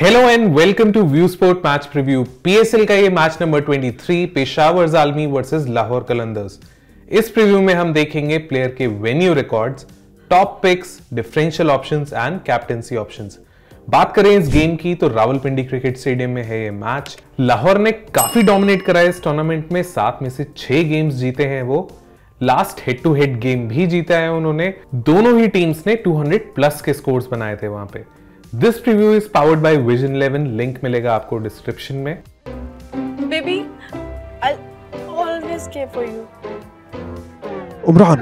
Hello and welcome to view sport match preview PSL का ये match number 23 Peshawar Zalmi versus Lahore Qalandars इस preview में हम देखेंगे प्लेयर के venue records top picks differential options and captaincy options बात करें इस गेम की तो रावलपिंडी क्रिकेट स्टेडियम में है ये मैच लाहौर ने काफ़ी डोमिनेट करा है इस टूर्नामेंट में. सात में से छह गेम्स जीते हैं वो. Last head to head game भी जीता है उन्होंने. दोनों ही टीम्स ने 200 प्लस के स्कोर्स बनाए थे वहाँ पे. This preview is powered by vision 11 link मिलेगा आपको डिस्क्रिप्शन में। Baby, I'll always care for you. Umran.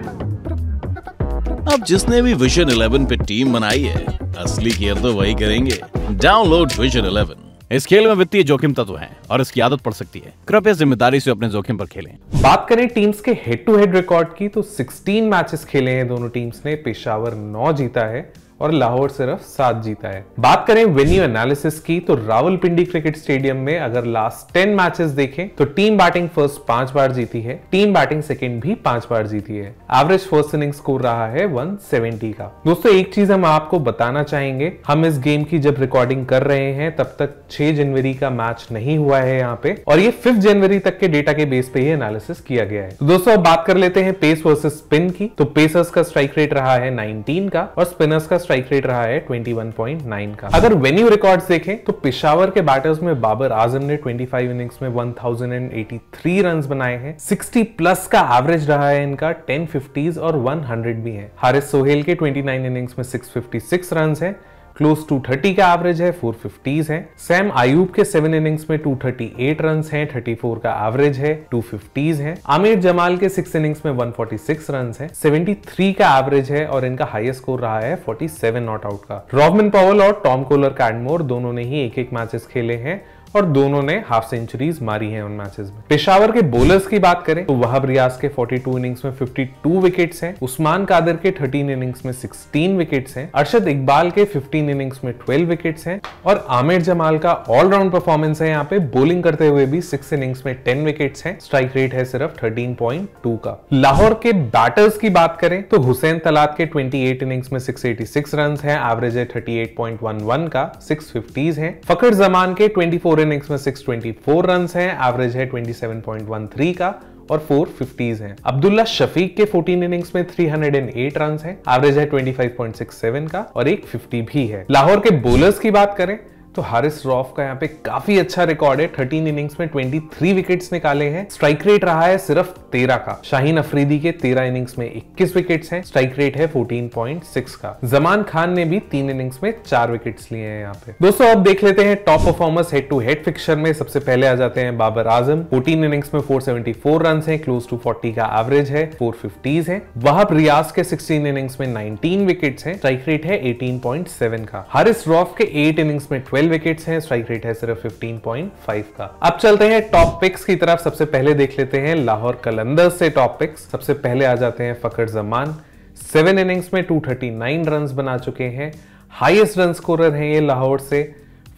अब जिसने भी विजन 11 पे टीम बनाई है असली केयर तो वही करेंगे। डाउनलोड विजन 11 इस खेल में वित्तीय जोखिम तत्व हैं और इसकी आदत पड़ सकती है। कृपया ज़िम्मेदारी से अपने जोखिम पर खेलें। बात करें टीम्स के हेड टू हेड रिकॉर्ड की तो 16 मैचेस खेले हैं दोनों टीम्स ने। पेशावर 9 जीता है। और लाहौर सिर्फ़ सात जीता है। बात करें वेन्यू एनालिसिस की तो रावलपिंडी क्रिकेट स्टेडियम में अगर लास्ट टेन मैचेस देखें तो टीम बैटिंग फ़र्स्ट पाँच बार जीती है टीम बैटिंग सेकंड भी पाँच बार जीती है। एवरेज फ़र्स्ट इनिंग स्कोर रहा है 170 का। दोस्तों, एक चीज़ हम आपको बताना चाहेंगे, हम इस गेम की जब रिकॉर्डिंग कर रहे हैं, तब तक 6 जनवरी का मैच नहीं हुआ है यहाँ पे, और ये फिफ्थ जनवरी तक के डेटा के बेस पे ही एनालिसिस किया गया है। तो दोस्तों, अब बात कर लेते हैं पेस वर्सेस स्पिन की। तो पेसर्स का स्ट्राइक रेट रहा है 19 का और स्पिनर्स का स्ट्राइक रेट रहा है 21.9 का। अगर वेन्यू रिकॉर्ड देखें तो पिशावर के बैटर्स में बाबर आज़म ने 25 इनिंग्स में 1083 रन बनाए हैं। 60 प्लस का एवरेज रहा है इनका 10 फिफ्टीज और 100 भी है। हारिस सोहेल के 29 इनिंग्स में 656 रन हैं। क्लोज टू थर्टी का एवरेज है फोर फिफ्टीज है। सैम आयुब के सेवन इनिंग्स में टू थर्टी एट रन है थर्टी फोर का एवरेज है टू फिफ्टीज है। आमिर जमाल के सिक्स इनिंग्स में वन फोर्टी सिक्स रन है सेवेंटी थ्री का एवरेज है और इनका हाईएस्ट स्कोर रहा है फोर्टी सेवन नॉट आउट का। रॉबमिन पॉवल और टॉम कोलर कैंडमोर दोनों ने ही एक एक मैचेस खेले हैं। और दोनों ने हाफ़ सेंचुरीज मारी हैं उन मैचेस में। पेशावर के बोलर्स की बात करें तो वहाब रियाज के 42 इनिंग्स में 52 विकेट्स हैं। उस्मान कादर के 13 इनिंग्स में 16 विकेट्स हैं। अरशद इकबाल के 15 इनिंग्स में 12 विकेट्स हैं। और आमिर जमाल का ऑलराउंड परफॉर्मेंस है यहाँ पे। बोलिंग करते हुए भी सिक्स इनिंग्स में टेन विकेट्स हैं। स्ट्राइक रेट है सिर्फ़ 13.2 का। लाहौर के बैटर्स की बात करें तो हुसैन तलात के 28 इनिंग्स में 686 रन है। एवरेज है 38.11 का। 650s हैं। फकर जमान के 24 फोर इनिंग्स में 624 रन हैं एवरेज है 27.13 का और फोर फिफ्टीज हैं। अब्दुल्ला शफीक के 14 इनिंग्स में 308 रन हैं एवरेज है 25.67 का और एक 50 भी है। लाहौर के बोलर्स की बात करें तो हारिस रॉफ का यहाँ पे काफ़ी अच्छा रिकॉर्ड है। 13 इनिंग्स में ट्वेंटी थ्री विकेट निकाले हैं। स्ट्राइक रेट रहा है सिर्फ़ 13 का। शाहीन अफरीदी के 13 इनिंग्स में इक्कीस विकेट है। स्ट्राइक रेट है 14.6 का। जमान खान ने भी तीन इनिंग्स में चार विकेट लिए हैं यहाँ पे। दोस्तों, अब देख लेते हैं top performers head to head fixture में सबसे पहले आ जाते हैं बाबर आज़म। फोर्टीन इनिंग्स में फोर सेवेंटी फोर रन है क्लोज टू फोर्टी का एवरेज है। फोर फिफ्टीज है। वहाब रियाज के सिक्सटीन इनिंग्स में नाइनटीन विकेट्स है। स्ट्राइक रेट है एटीन पॉइंट सेवन का। हारिस रॉफ के एट इनिंग्स में ट्वेल्व विकेट्स हैं स्ट्राइक रेट है सिर्फ़ 15.5 का। अब चलते हैं टॉप पिक्स की तरफ़। सबसे पहले देख लेते हैं लाहौर कलंदर्स से टॉप पिक्स सबसे पहले आ जाते हैं फकर जमान। सेवन इनिंग्स में 239 रन बना चुके हैं। हाईएस्ट रन स्कोरर हैं ये लाहौर से।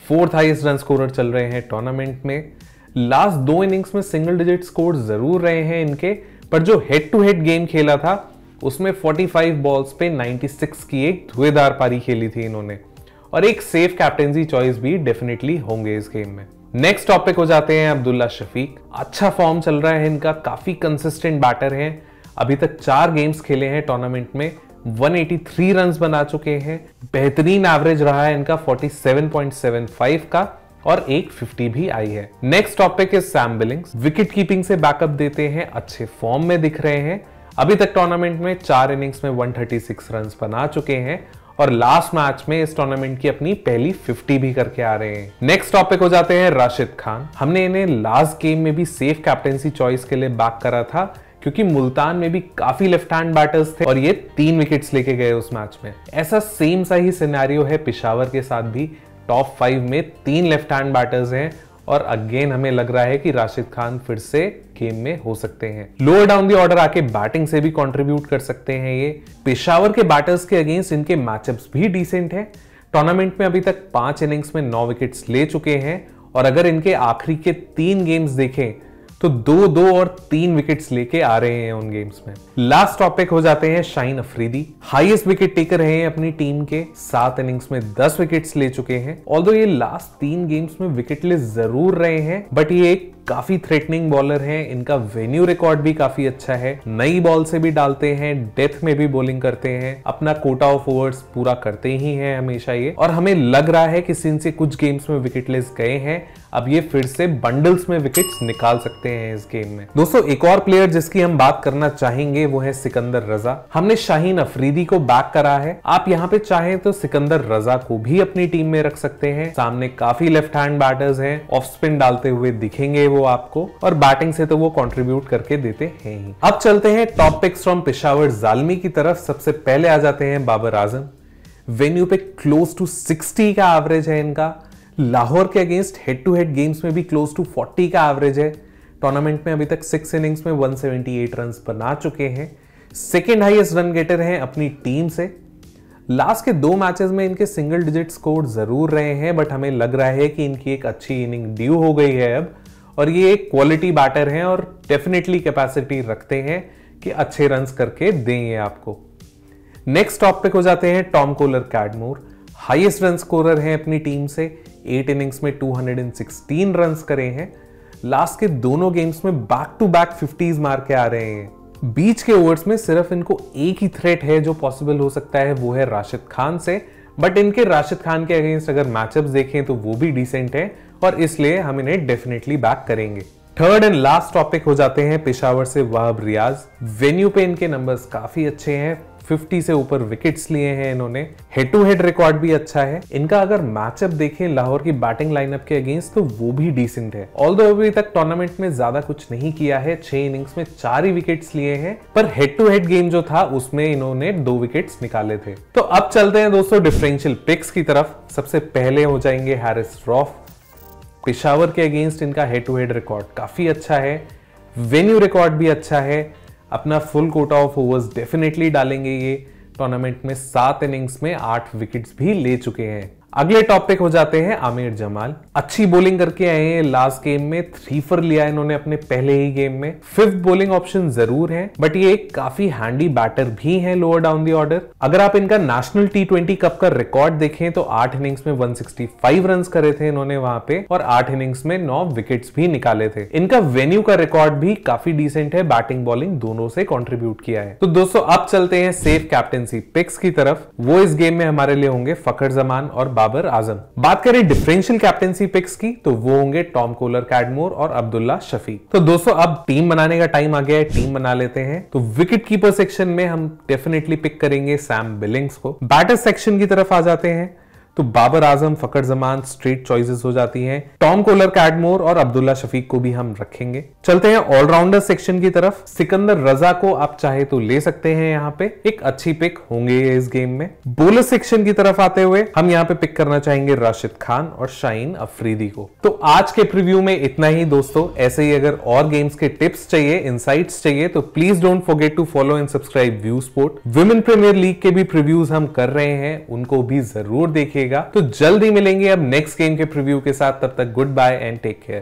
फोर्थ हाईएस्ट रन स्कोरर चल रहे हैं टूर्नामेंट में। लास्ट दो इनिंग्स में सिंगल डिजिट स्कोर ज़रूर रहे हैं इनके। पर जो हेड टू हेड गेम खेला था, उसमें 45 बॉल्स पे 96 की एक धुएदार पारी खेली थी इन्होंने। और एक सेफ़ कैप्टेंसी चॉइस भी डेफिनेटली होंगे इस गेम में। नेक्स्ट टॉपिक हो जाते हैं अब्दुल्ला शफीक। अच्छा फॉर्म चल रहा है इनका, काफ़ी कंसिस्टेंट बैटर है। अभी तक चार गेम्स खेले हैं टूर्नामेंट में 183 रन्स बना चुके हैं। बेहतरीन एवरेज रहा है इनका 47.75 का, और एक 50 भी आई है। Next topic is Sam Billings wicket keeping से बैकअप देते हैं, अच्छे फॉर्म में दिख रहे हैं। अभी तक टूर्नामेंट में चार इनिंग्स में 136 रन्स बना चुके हैं। और लास्ट मैच में इस टूर्नामेंट की अपनी पहली 50 भी करके आ रहे हैं। नेक्स्ट टॉपिक हो जाते हैं राशिद खान। हमने इन्हें लास्ट गेम में भी सेफ़ कैप्टेंसी चॉइस के लिए बैक करा था, क्योंकि मुल्तान में भी काफ़ी लेफ़्ट हैंड बैटर्स थे और ये तीन विकेट्स लेके गए उस मैच में। ऐसा सेम सा ही सिनेरियो है पिशावर के साथ भी। टॉप फाइव में तीन लेफ़्ट हैंड बैटर्स हैं और अगेन हमें लग रहा है कि राशिद खान फिर से गेम में हो सकते हैं। लोअर डाउन दी ऑर्डर आके बैटिंग से भी कंट्रीब्यूट कर सकते हैं ये। पेशावर के बैटर्स के अगेंस्ट इनके मैचअप्स भी डिसेंट है। टूर्नामेंट में अभी तक पाँच इनिंग्स में नौ विकेट्स ले चुके हैं। और अगर इनके आखिरी के तीन गेम्स देखें तो दो दो और तीन विकेट्स लेके आ रहे हैं उन गेम्स में। लास्ट टॉपिक हो जाते हैं Shaheen Afridi highest wicket taker रहे हैं अपनी टीम के। सात इनिंग्स में दस विकेट्स ले चुके हैं। ऑल्दो ये लास्ट तीन गेम्स में विकेटलेस ज़रूर रहे हैं बट ये एक काफ़ी थ्रेटनिंग बॉलर हैं, इनका वेन्यू रिकॉर्ड भी काफ़ी अच्छा है। नई बॉल से भी डालते हैं डेथ में भी बॉलिंग करते हैं। अपना कोटा ऑफ़ ओवर्स पूरा करते ही हैं हमेशा ये। और हमें लग रहा है कि सिंस से कुछ गेम्स में विकेटलेस गए हैं। अब ये फिर से बंडल्स में विकेट्स निकाल सकते हैं इस गेम में। दोस्तों, एक और प्लेयर जिसकी हम बात करना चाहेंगे, वो है सिकंदर रजा। हमने शाहीन अफरीदी को बैक करा है। आप यहाँ पे चाहें तो सिकंदर रजा को भी अपनी टीम में रख सकते हैं। सामने काफ़ी लेफ़्ट हैंड बैटर्स हैं ऑफ़ स्पिन डालते हुए दिखेंगे वो आपको और बैटिंग से तो वो कॉन्ट्रीब्यूट करके देते हैं ही। अब चलते हैं top picks from Peshawar Zalmi की तरफ़। सबसे पहले आ जाते हैं बाबर आज़म। वेन्यू पे क्लोज टू 60 का एवरेज है इनका। लाहौर के against head to head games में भी क्लोज टू 40 का एवरेज है। टूर्नामेंट में अभी तक सिक्स इनिंग्स में 178 रन्स बना चुके हैं। सेकेंड हाईएस्ट रन गेटर हैं अपनी टीम से। लास्ट के दो मैचेस में इनके सिंगल डिजिट स्कोर ज़रूर रहे हैं बट हमें लग रहा है कि इनकी एक अच्छी इनिंग ड्यू हो गई है अब। और ये एक क्वालिटी बैटर हैं और डेफिनेटली कैपेसिटी रखते हैं कि अच्छे रन करके देंगे आपको। नेक्स्ट टॉप पे हो जाते हैं Tom Kohler Cadmore highest run scorer हैं अपनी टीम से। एट इनिंग्स में 216 रन करे हैं। लास्ट के दोनों गेम्स में बैक टू बैक फिफ्टीज मार के आ रहे हैं। बीच के ओवर्स में सिर्फ़ इनको एक ही थ्रेट है जो पॉसिबल हो सकता है, वो है राशिद खान से। बट इनके राशिद खान के अगेंस्ट अगर मैचअप्स देखें तो वो भी डिसेंट है। और इसलिए हम इन्हें डेफिनेटली बैक करेंगे। थर्ड एंड लास्ट टॉपिक हो जाते हैं पेशावर से वाहब रियाज। वेन्यू पे इनके नंबर्स काफ़ी अच्छे हैं। 50 से ऊपर विकेट्स लिए हैं इन्होंने। हेड टू हेड रिकॉर्ड भी अच्छा है। इनका अगर मैचअप देखें लाहौर की बैटिंग लाइनअप के अगेंस्ट तो वो भी डिसेंट है। ऑल अभी तक टूर्नामेंट में ज़्यादा कुछ नहीं किया है, छह इनिंग्स में चार ही विकेट्स लिए हैं, पर हेड टू हेड गेम जो था, उसमें इन्होंने दो विकेट्स निकाले थे। तो अब चलते हैं दोस्तों डिफरेंशियल पिक्स की तरफ़। सबसे पहले हो जाएँगे हैरिस रॉफ पिशावर के अगेंस्ट इनका हेड टू हेड रिकॉर्ड काफ़ी अच्छा है। वेन्यू रिकॉर्ड भी अच्छा है। अपना full quota of overs definitely डालेंगे ये। टूर्नामेंट में सात इनिंग्स में आठ विकेट्स भी ले चुके हैं। अगले टॉपिक हो जाते हैं आमिर जमाल। अच्छी बॉलिंग करके आए हैं लास्ट गेम में थ्री फर लिया इन्होंने अपने पहले ही गेम में। फिफ्थ बॉलिंग ऑप्शन ज़रूर है बट ये एक काफ़ी हैंडी बैटर भी है लोअर डाउन दी ऑर्डर अगर आप इनका नेशनल टी ट्वेंटी कप का रिकॉर्ड देखें तो आठ इनिंग्स में 165 रन करे थे इन्होंने वहाँ पे, और आठ इनिंग्स में नौ विकेट भी निकाले थे। इनका वेन्यू का रिकॉर्ड भी काफ़ी डिसेंट है बैटिंग बॉलिंग दोनों से कॉन्ट्रीब्यूट किया है। तो दोस्तों, अब चलते हैं सेफ़ कैप्टनसी पिक्स की तरफ़। वो इस गेम में हमारे लिए होंगे फखर जमान और बाबर आज़म। बात करें डिफरेंशियल कैप्टनसी पिक्स की तो वो होंगे टॉम कोलर कैडमोर और अब्दुल्ला शफी। तो दोस्तों, अब टीम बनाने का टाइम आ गया है, टीम बना लेते हैं। तो विकेट कीपर सेक्शन में हम डेफिनेटली पिक करेंगे सैम बिलिंग्स को। बैटर सेक्शन की तरफ़ आ जाते हैं। तो बाबर आज़म फकर जमान स्ट्रेट चॉइसेस हो जाती हैं। टॉम कोलर, कैडमोर और अब्दुल्ला शफीक को भी हम रखेंगे। चलते हैं ऑलराउंडर सेक्शन की तरफ़। सिकंदर रजा को आप चाहे तो ले सकते हैं यहाँ पे। एक अच्छी पिक होंगे इस गेम में। बोलर सेक्शन की तरफ़ आते हुए हम यहाँ पे पिक करना चाहेंगे राशिद खान और शाइन अफरीदी को। तो आज के प्रिव्यू में इतना ही दोस्तों। ऐसे ही अगर और गेम्स के टिप्स चाहिए इंसाइट्स चाहिए तो please don't forget to follow and subscribe view sport women premier league के भी प्रिव्यूज हम कर रहे हैं। उनको भी ज़रूर देखिए देखिएगा तो जल्दी मिलेंगे अब नेक्स्ट गेम के प्रीव्यू के साथ। तब तक good bye and take care